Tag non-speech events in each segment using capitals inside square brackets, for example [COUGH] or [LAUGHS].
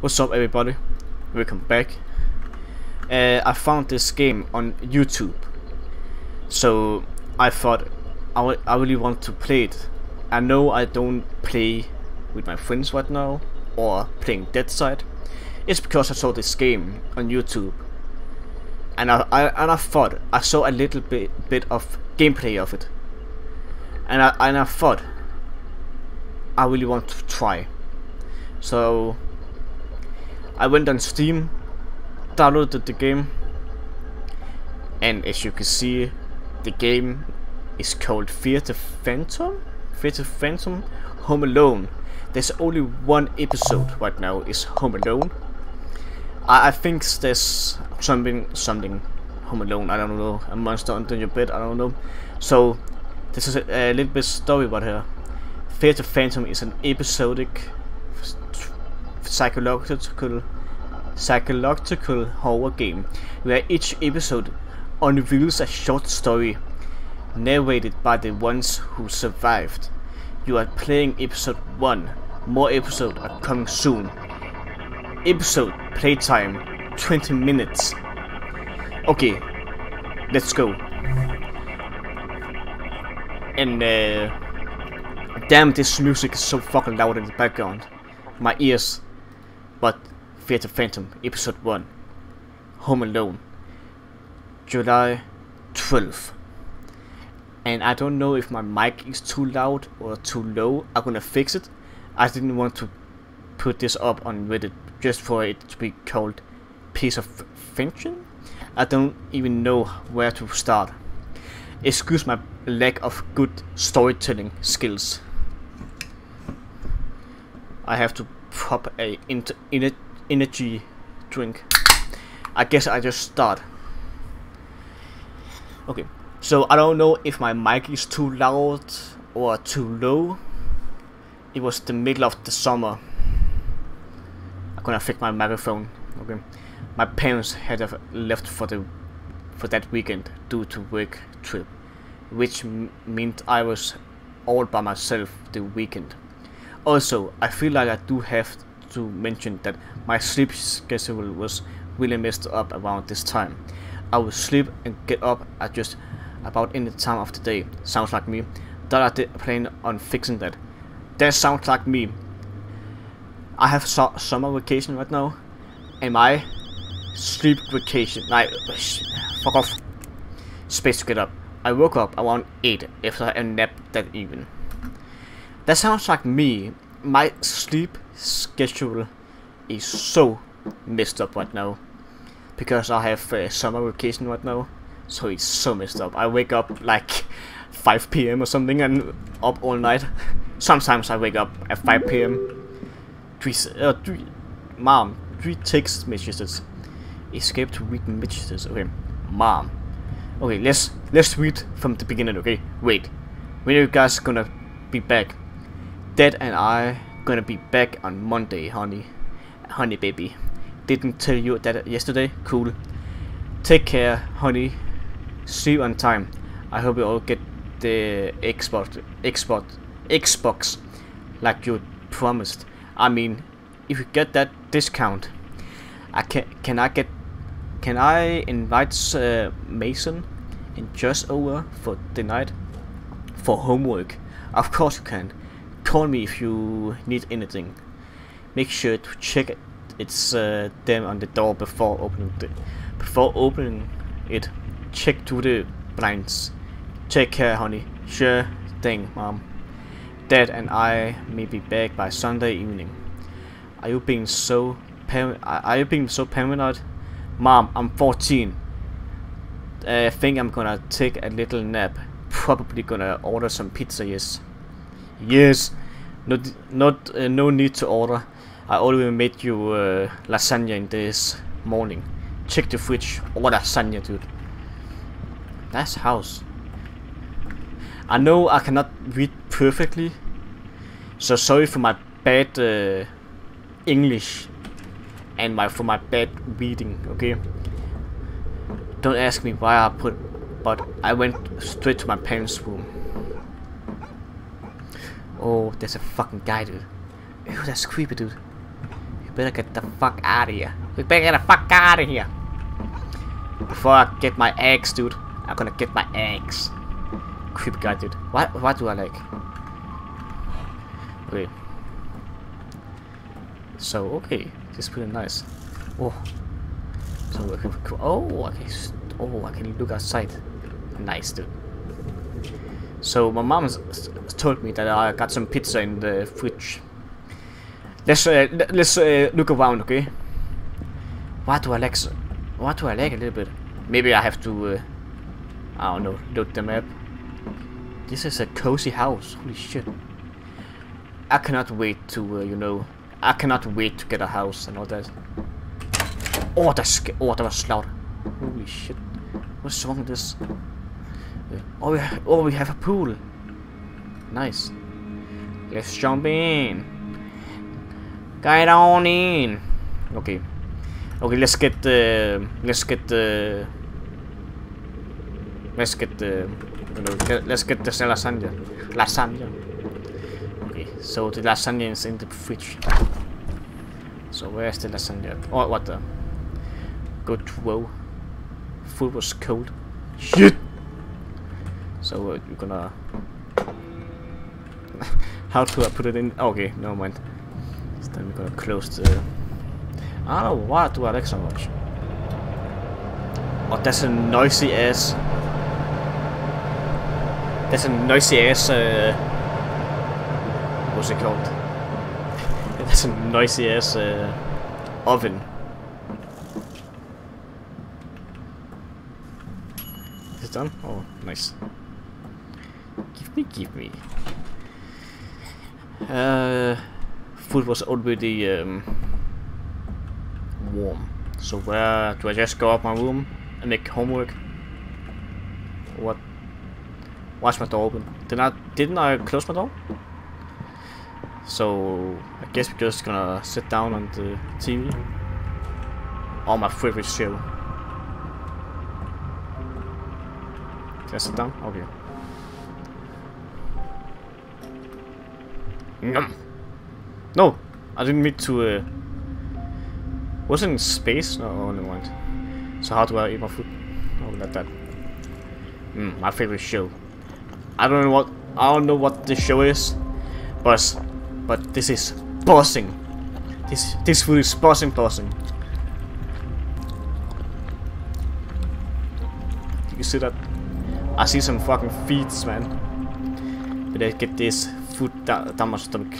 What's up everybody? Welcome back. Uh, I found this game on YouTube. So I thought I, I really want to play it. I know I don't play with my friends right now or playing Deadside. It's because I saw this game on YouTube. And I, I and I thought I saw a little bit bit of gameplay of it. And I and I thought I really want to try. So I went on Steam, downloaded the game, and as you can see, the game is called Fears to Fathom? Fears to Fathom Home Alone. There's only one episode right now, is Home Alone. I, I think there's something, something Home Alone, I don't know, a monster under your bed, I don't know. So, this is a, a little bit story about her. Fears to Fathom is an episodic psychological psychological horror game where each episode unveils a short story narrated by the ones who survived. You are playing episode 1. More episodes are coming soon. Episode playtime 20 minutes. Okay, let's go. And uh, damn, this music is so fucking loud in the background. My ears. But Fears to Fathom, Episode 1 Home Alone, July 12th. And I don't know if my mic is too loud or too low. I'm gonna fix it. I didn't want to put this up on Reddit just for it to be called Piece of Fiction. I don't even know where to start. Excuse my lack of good storytelling skills. I have to pop a energy drink. I guess I just start. Okay, so I don't know if my mic is too loud or too low. It was the middle of the summer. I'm gonna fix my microphone. Okay, my parents had left for the for that weekend due to work trip, which meant I was all by myself the weekend. Also, I feel like I do have to mention that my sleep schedule was really messed up around this time. I would sleep and get up at just about any time of the day. Sounds like me. That I did plan on fixing that. That sounds like me. I have so summer vacation right now, and my sleep vacation. Like, fuck off. Space to get up. I woke up around 8 after a nap that evening. That sounds like me. My sleep schedule is so messed up right now. Because I have uh, summer vacation right now so it's so messed up. I wake up like 5 p.m. or something and up all night. Sometimes I wake up at 5 p.m. Three, uh, three, mom three text messages. Escape to read messages okay. Mom. Okay let's let's read from the beginning okay? Wait. When are you guys gonna be back dad and I Gonna be back on Monday, honey. Honey, baby. Didn't tell you that yesterday? Cool. Take care, honey. See you on time. I hope you all get the Xbox, Xbox, Xbox, like you promised. I mean, if you get that discount, I can. Can I get? Can I invite uh, Mason and just over for the night for homework? Of course you can call me if you need anything. Make sure to check it. It's uh, them on the door before opening the before opening it. Check to the blinds. Take care, honey. Sure thing, mom. Dad and I may be back by Sunday evening. Are you being so are you being so paranoid? Mom, I'm 14. I think I'm gonna take a little nap. Probably gonna order some pizza, yes. Yes, not not uh, no need to order. I already made you uh, lasagna in this morning. Check the fridge. Order lasagna, dude. That's house. I know I cannot read perfectly, so sorry for my bad uh, English and my for my bad reading. Okay. Don't ask me why I put, but I went straight to my parents' room. Oh, there's a fucking guy, dude. Ew, that's creepy, dude. You better get the fuck out of here. You better get the fuck out of here. Before I get my eggs, dude. I'm gonna get my eggs. Creepy guy, dude. What, what do I like? Okay. So, okay. This is pretty nice. Oh. So. Oh, okay. Oh, I can look outside. Nice, dude. So, my mom told me that I got some pizza in the fridge. Let's uh, let's uh, look around, okay? What do I like? What do I like a little bit? Maybe I have to, uh, I don't know, load the map. This is a cozy house. Holy shit! I cannot wait to, uh, you know, I cannot wait to get a house and all that. Oh, that's oh, that was loud. Holy shit! What's wrong with this? Oh, we oh, we have a pool. Nice. Let's jump in. Get on in. Okay. Okay, let's get the. let's get the. let's get the. let's get the lasagna. Lasagna. Okay, so the lasagna is in the fridge. So where's the lasagna? Oh, what the? Good whoa. Food was cold. Shit. So uh, you're gonna. [LAUGHS] How do I put it in? Okay, no mind. This time we're gonna close the... I don't know why do I like so much. Oh, that's a noisy ass... That's a noisy ass... Uh, what's it called? [LAUGHS] that's a noisy ass uh, oven. Is it done? Oh, nice. Give me. Uh food was already um, warm. So where do I just go up my room and make homework? What? Why's my door open? Didn't I, didn't I close my door? So I guess we're just gonna sit down on the TV. On my favorite show. Can I sit down? Okay. Yum. No, I didn't mean to. Uh, was it in space? No, oh, never mind. So how do I eat my food? Oh, not that. Mm, my favorite show. I don't know what I don't know what this show is, but but this is bossing. This this food is bossing, bossing. You see that? I see some fucking feet, man. But I get this food down, down my stomach.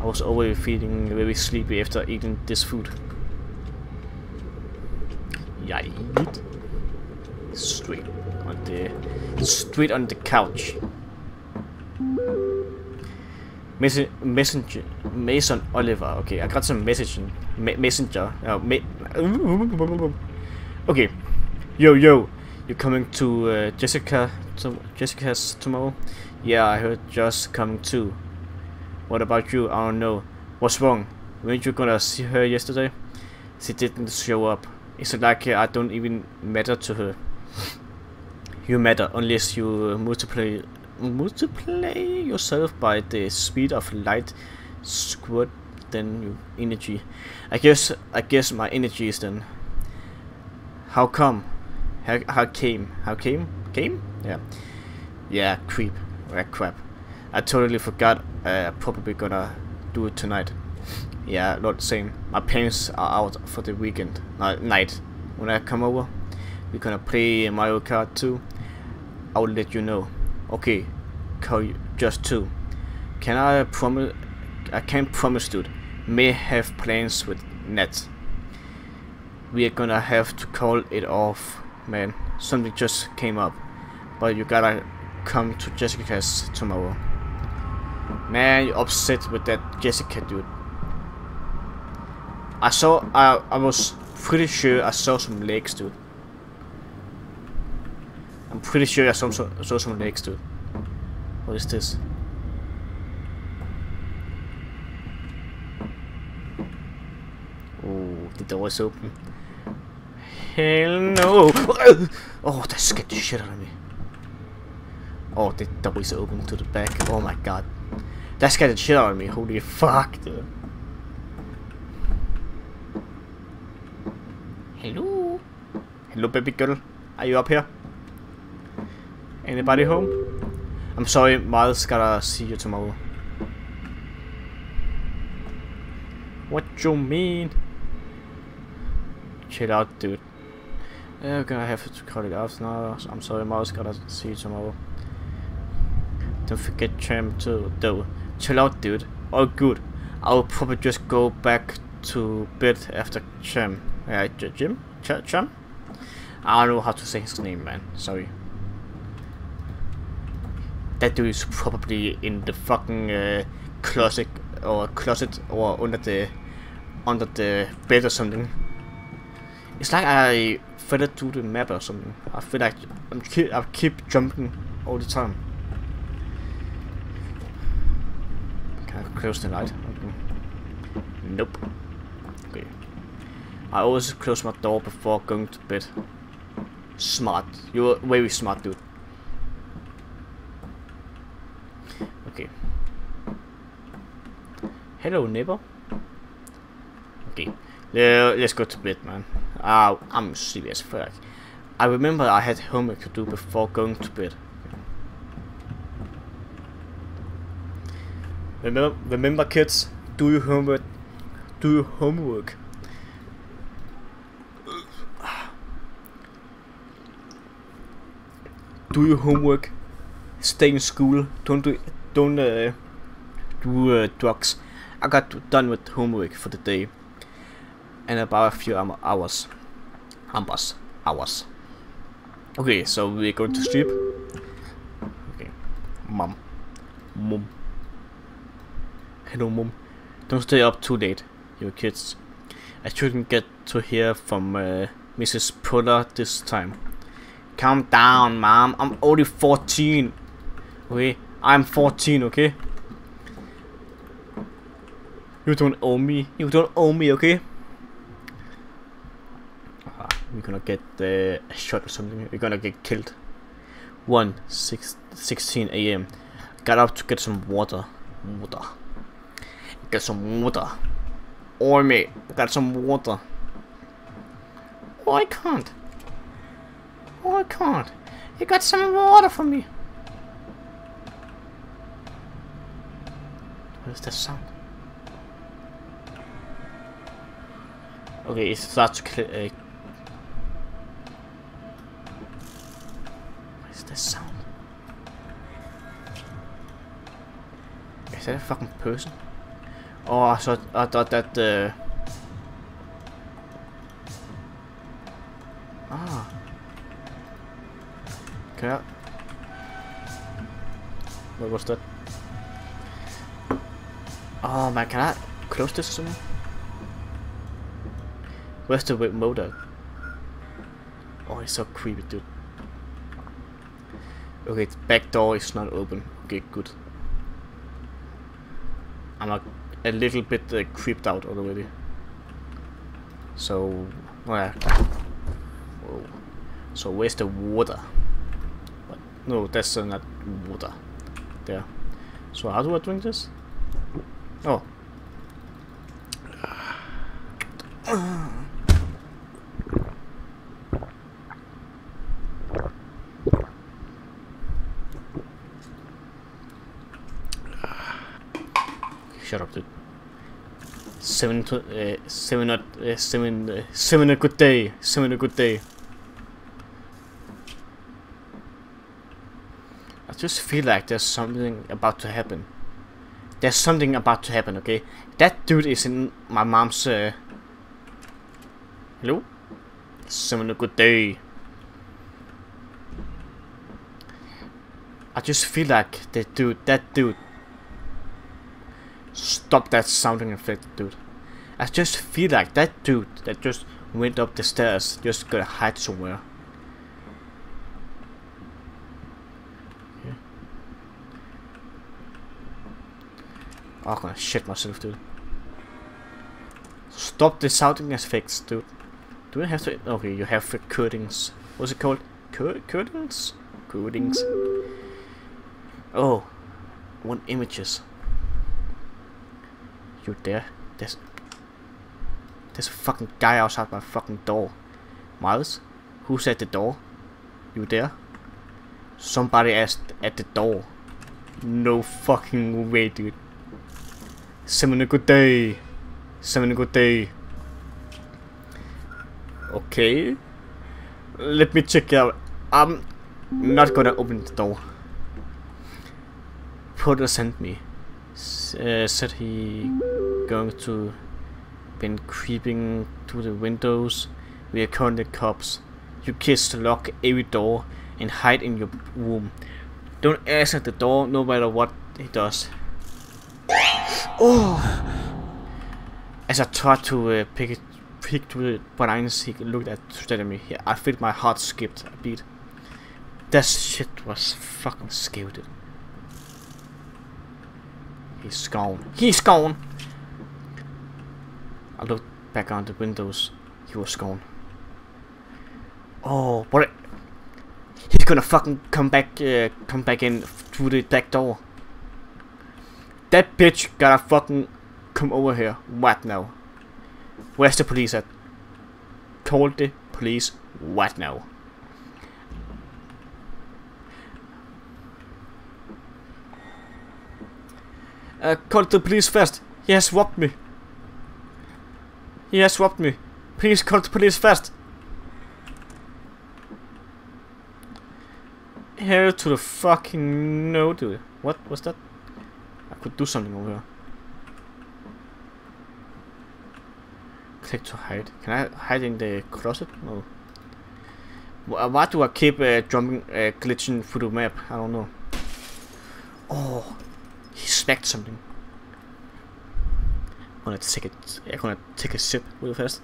I was already feeling very sleepy after eating this food. Yeah, eat straight on the straight on the couch. Mes messenger Mason Oliver. Okay, I got some messaging. Me messenger. Uh, me [LAUGHS] okay, yo yo, you coming to uh, Jessica? To Jessica's tomorrow? Yeah, I heard just coming too. What about you? I don't know. What's wrong? Weren't you gonna see her yesterday? She didn't show up. It's like uh, I don't even matter to her? You matter unless you uh, multiply multiply yourself by the speed of light squirt then your energy. I guess I guess my energy is then. How come? How, how came? How came? Came? Yeah. Yeah, creep. Rat crap. I totally forgot. Uh, probably gonna do it tonight. Yeah, not same. My parents are out for the weekend uh, night. When I come over, we're gonna play Mario Kart 2. I'll let you know. Okay, call just two. Can I promise? I can't promise, dude. May have plans with Net. We are gonna have to call it off, man. Something just came up, but you gotta come to Jessica's tomorrow. Man, you're upset with that Jessica dude. I saw, I, I was pretty sure I saw some legs, dude. I'm pretty sure I saw, saw some legs, dude. What is this? Oh, the door is open. Hell no! [COUGHS] Oh, that scared the shit out of me. Oh, the double is open to the back. Oh my god. That scared the shit out of me. Holy fuck, dude. Hello? Hello, baby girl. Are you up here? Anybody home? I'm sorry, Miles gotta see you tomorrow. What you mean? Chill out, dude. I'm gonna have to cut it off now. I'm sorry, Miles gotta see you tomorrow. Don't forget Champ too, though. Chill out, dude. All good. I'll probably just go back to bed after Cham. Yeah, Jim? Ch Cham? I don't know how to say his name, man. Sorry. That dude is probably in the fucking uh, closet or closet or under the under the bed or something. It's like I fell to the map or something. I feel like I'm keep, I keep jumping all the time. Can I close the light? Nope. Okay. I always close my door before going to bed. Smart. You're very smart, dude. Okay. Hello, neighbor. Okay. Uh, let's go to bed, man. Uh, I'm serious. Fuck. I remember I had homework to do before going to bed. Remember, remember kids, do your homework. Do your homework. Do your homework. Stay in school. Don't do don't uh, do uh, drugs. I got done with homework for the day. And about a few hours. Hours. Hours. Okay, so we're going to sleep. Okay. Mom. Mom. Hello, mom. Don't stay up too late, you kids. I shouldn't get to hear from uh, Mrs. Puller this time. Calm down, mom. I'm only 14. Okay, I'm 14, okay? You don't owe me. You don't owe me, okay? Uh, we're gonna get uh, a shot or something. We're gonna get killed. 1 6, 16 a.m. Got up to get some water. Water. Get some water. Or me. Got some water. Oh, I can't. Oh, I can't. You got some water for me. What is that sound? Okay, it starts to. Uh, what is that sound? Is that a fucking person? Oh, I thought I thought that. Uh... Ah. Okay. What was that? Oh man, can I close this or? Where's the remote at? Oh, it's so creepy, dude. Okay, the back door is not open. Okay, good. I'm a, a little bit uh, creeped out already. So, yeah. Whoa. So where's the water? What? No, that's uh, not water. There. So how do I drink this? Oh. Dude. Seven uh, seven uh, seven uh, seven a good day. Seven a good day. I just feel like there's something about to happen. There's something about to happen, okay? That dude is in my mom's... Uh... Hello? Seven a good day. I just feel like the dude, that dude Stop that sounding effect, dude. I just feel like that dude that just went up the stairs just gonna hide somewhere. Okay. Oh, I'm gonna shit myself, dude. Stop the sounding effects, dude. Do I have to? Okay, you have the curtains. What's it called? Cur curtains? Curtains. Oh, one images. You there? There's there's a fucking guy outside my fucking door. Miles, who's at the door? You there? Somebody asked at the door. No fucking way, dude. Seven a good day. Seven a good day. Okay. Let me check it out. I'm not gonna open the door. Porter sent me. S uh, said he going to been creeping through the windows. We are currently cops. You kids lock every door and hide in your room. Don't answer the door no matter what he does. Oh! As I tried to uh, pick it, pick to the blinds, he looked at at me. I felt my heart skipped a beat. That shit was fucking scary. He's gone. He's gone! I looked back on the windows. He was gone. Oh, what? He's gonna fucking come back, uh, come back in through the back door. That bitch gotta fucking come over here. What now? Where's the police at? Call the police. What now? Uh, call the police first. He has robbed me. He has robbed me. Please call the police fast. Here to the fucking no, dude. What was that? I could do something over here. Click to hide. Can I hide in the closet? No. Why do I keep uh, jumping, uh, glitching through the map? I don't know. Oh, he smacked something. I'm gonna take it. I'm gonna take a sip real fast.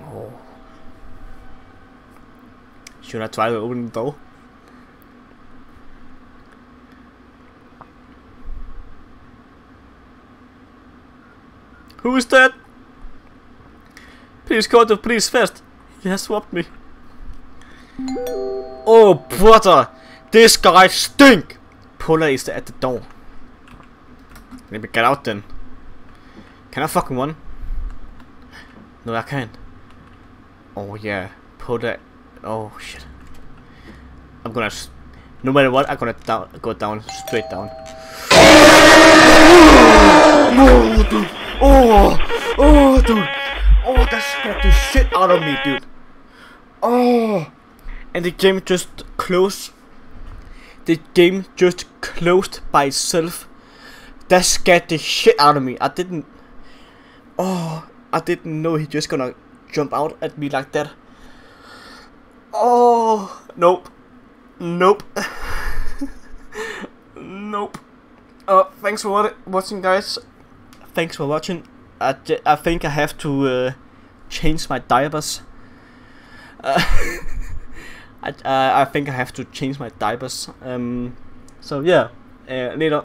Oh. Should I try to open the door? Who is that? Please call the police fast. He has swapped me. Oh, brother! This guy stink! Puller is at the door. Me get out then. Can I fucking run? No, I can't. Oh yeah, Puller. Oh shit. I'm gonna. No matter what, I'm gonna down, go down, straight down. Oh, dude. Oh, oh, dude. Oh, that scared the shit out of me, dude. Oh, and the game just closed. The game just closed by itself. That scared the shit out of me. I didn't. Oh, I didn't know he just gonna jump out at me like that. Oh, nope. Nope. [LAUGHS] nope. Uh, thanks for watching, guys. Thanks for watching. I, I think I have to uh, change my diapers. [LAUGHS] Uh, I, I think I have to change my diapers. Um, so yeah, uh, later.